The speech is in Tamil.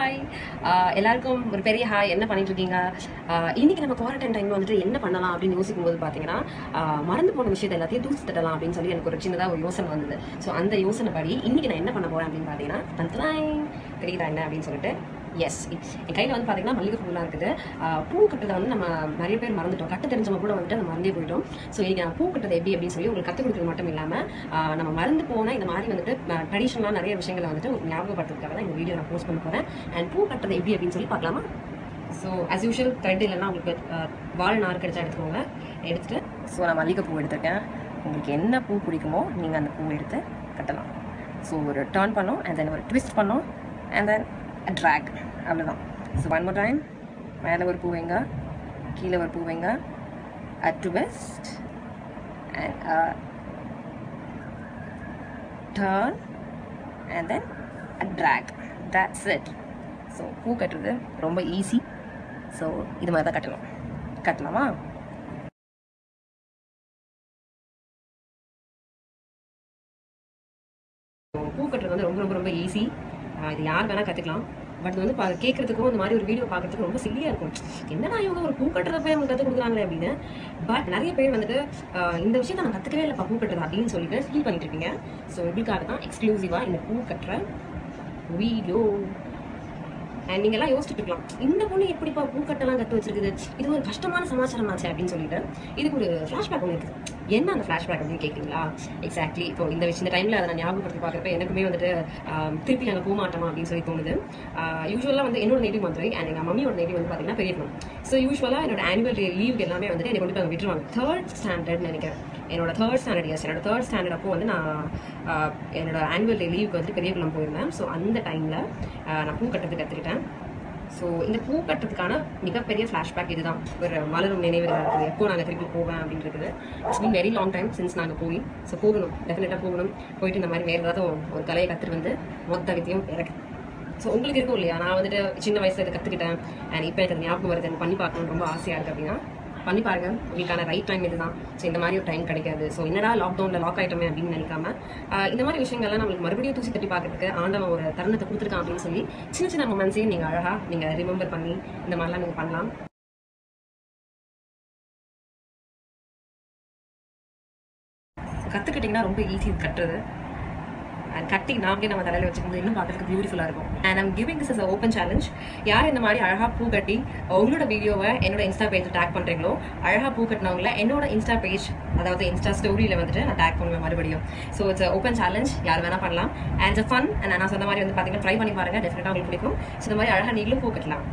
ஹாய் எல்லாருக்கும் ஒரு பெரிய ஹாய் என்ன பண்ணிட்டு இருக்கீங்க இன்னைக்கு நம்ம குவாரண்டைன் டைம் வந்துட்டு என்ன பண்ணலாம் அப்படின்னு யோசிக்கும் போது பார்த்தீங்கன்னா மறந்து போன விஷயத்தை எல்லாத்தையும் தூசி தட்டலாம் அப்படின்னு சொல்லி எனக்கு ஒரு சின்னதாக ஒரு யோசனை வந்தது. ஸோ அந்த யோசனை படி இன்னைக்கு நான் என்ன பண்ண போறேன் அப்படின்னு பார்த்தீங்கன்னா தெரியுதா என்ன அப்படின்னு சொல்லிட்டு எஸ் என் கையில் வந்து பார்த்தீங்கன்னா மல்லிகைப்பூலாம் இருக்குது. பூ கட்டுறதை வந்து நம்ம நிறைய பேர் மறந்துட்டோம். கட்டு தெரிஞ்சவங்க கூட வந்துட்டு நம்ம மறந்தே போயிட்டோம் ஸோ நீங்கள் பூ கட்டுறது எப்படி அப்படின்னு சொல்லி உங்களுக்கு கற்றுக் கொடுக்குறது மட்டும் இல்லாமல் நம்ம மறந்து போனால் இந்த மாதிரி வந்துட்டு ட்ரெடிஷ்னலாக நிறைய விஷயங்களை வந்துட்டு உங்களுக்கு ஞாபகப்படுத்துறதுக்காக தான் இந்த வீடியோ நான் போஸ்ட் பண்ண போகிறேன் அண்ட் பூ கட்டுறது எப்படி அப்படின்னு சொல்லி பார்க்கலாமா? ஸோ அஸ் யூஷுவல் த்ரெட் இல்லைன்னா உங்களுக்கு வால் நார் கிடைச்சா எடுத்துக்கோங்க. எடுத்துகிட்டு ஸோ நான் மல்லிகை பூ எடுத்திருக்கேன். உங்களுக்கு என்ன பூ பிடிக்குமோ நீங்கள் அந்த பூ எடுத்து கட்டலாம். ஸோ ஒரு டர்ன் பண்ணோம் அண்ட் தென் ஒரு ட்விஸ்ட் பண்ணோம் அண்ட் தென் ட்ராக் அவ்வளோதான் ஸோ ஒன் மோர் டைம் மேலே ஒரு பூ வைங்க கீழே ஒரு பூ வைங்க அ best and turn and then uh track that's it so பூ கட்டுறது ரொம்ப ஈஸி ஸோ இது மாதிரி தான் கட்டணும். கட்டலாமா? பூ கட்டுறது வந்து ரொம்ப ரொம்ப ரொம்ப ஈஸி இது யார் வேணால் கற்றுக்கலாம் பட் வந்து பா கேட்குறதுக்கும் இந்த மாதிரி ஒரு வீடியோ பார்க்குறதுக்கு ரொம்ப சில்லியாக இருக்கும். என்னடா இவங்க ஒரு பூ கட்டுறத போய் அவங்க கற்றுக் கொடுக்குறாங்களே அப்படின்னு. பட் நிறைய பேர் வந்துட்டு இந்த விஷயம் நான் கற்றுக்கவே இல்லைப்பா பூ கட்டுறது அப்படின்னு சொல்லிட்டு ஃபீல் பண்ணிட்டு இருக்கீங்க ஸோ இதுக்காக தான் எக்ஸ்க்ளூசிவாக இந்த பூ கட்டுற வீடியோ அண்ட் நீங்கள்லாம் யோசிச்சுட்டு இருக்கலாம். இந்த பொண்ணு எப்படிப்பா பூக்கட்டெல்லாம் கட்டு வச்சிருக்குது? இது ஒரு கஷ்டமான சமாச்சாரம் ஆச்சு அப்படின்னு சொல்லிட்டு இதுக்கு ஒரு ஃப்ளாஷ்பேக் ஒன்று இருக்குது. என்ன அந்த ஃப்ளாஷ்பேக் அப்படின்னு கேட்குறீங்களா எக்ஸாக்ட்லி இப்போ இந்த விஷயம் இந்த டைமில் அதை நான் ஞாபகப்படுத்தி பார்க்குறப்ப எனக்குமே வந்துட்டு திருப்பி நாங்கள் போக மாட்டோமா அப்படின்னு சொல்லி தோணுது. யூஸ்வலாக வந்து என்னோட நேட்டிவ் மதுரை அண்ட் எங்கள் மம்மியோட நேட்டிவ் வந்து பார்த்தீங்கன்னா பெரியப்பணம் ஸோ யூஸ்வலாக என்னோட ஆனுவல் டே லீவுக்கு எல்லாமே வந்துட்டு என்னை கொண்டு போய் அங்கே விட்டுருவாங்க. தேர்ட் ஸ்டாண்டர்ட் நினைக்கிறேன். என்னோட தேர்ட் ஸ்டாண்டர்ட் இயர்ஸ் என்னோட தேர்ட் ஸ்டாண்டர்ட் அப்போ வந்து நான் என்னோட ஆனுவல் டே லீவுக்கு வந்துட்டு பெரியகுளம் போயிருந்தேன். ஸோ அந்த டைமில் நான் பூ கட்டுறது கற்றுக்கிட்டேன் ஸோ இந்த பூ கட்டுறதுக்கான மிகப்பெரிய ஃப்ளாஷ்பேக் இதுதான். ஒரு மலரும் நினைவுகளாக இருக்குது. எப்போ நாங்கள் திருப்பி போவேன் அப்படின்றது. It's been very long time since நாங்கள் போய். ஸோ போகணும். டெஃபினட்டாக போகணும். போயிட்டு இந்த மாதிரி வேறு ஏதாவது ஒரு கலையை கற்றுட்டு வந்து மொத்த வித்தையும் இறக்கு. ஸோ உங்களுக்கு இருக்கும் இல்லையா? நான் வந்துட்டு சின்ன வயசில் இதை கற்றுக்கிட்டேன் அண்ட் இப்போ எனக்கு ஞாபகம் வருது. எனக்கு பண்ணி பார்க்கணும்னு ரொம்ப ஆசையாக இருக்குது அப்படின்னா பண்ணி பாருங்க. உங்களுக்கான ரைட் டைம் இதுதான். ஸோ இந்த மாதிரி ஒரு டைம் கிடைக்காது. ஸோ என்னடா லாக்டவுனில் லாக் ஆகிட்டமே அப்படின்னு நினைக்காம இந்த மாதிரி விஷயங்கள்லாம் நம்மளுக்கு மறுபடியும் தூசி தட்டி பார்க்கறதுக்கு ஆண்டவன் ஒரு தருணத்தை கொடுத்துருக்கான் அப்படின்னு சொல்லி சின்ன சின்ன மொமெண்ட்ஸையும் நீங்கள் அழகாக நீங்கள் ரிமெம்பர் பண்ணி இந்த மாதிரிலாம் நீங்கள் பண்ணலாம். கற்றுக்கிட்டிங்கன்னா ரொம்ப ஈஸி கட்டுறது. அண்ட் கட்டி நாமளே நம்ம தலையில் வச்சுக்கும்போது இன்னும் பார்க்கறதுக்கு பியூட்டிஃபுல்லாக இருக்கும். And I'm giving this is open challenge யார் இந்த மாதிரி அழகாக பூ கட்டி உங்களோட வீடியோவை என்னோட இன்ஸ்டா பேஜ் டேக் பண்ணுறீங்களோ அழகாக பூ கட்டினவங்கள என்னோட இன்ஸ்டா பேஜ் அதாவது இன்ஸ்டா ஸ்டோரியில் வந்துட்டு நான் டேக் பண்ணுவேன் மறுபடியும். ஸோ இட்ஸ் ஓப்பன் சேலஞ்ச் யார் வேணால் பண்ணலாம். அண்ட் ஃபன் அண்ட் நான் சொன்ன மாதிரி வந்து பார்த்தீங்கன்னா ட்ரை பண்ணி பாருங்க. டெஃபினட்டாக உங்களுக்கு பிடிக்கும். ஸோ இந்த மாதிரி அழகாக நீங்களும் பூ கட்டலாம்.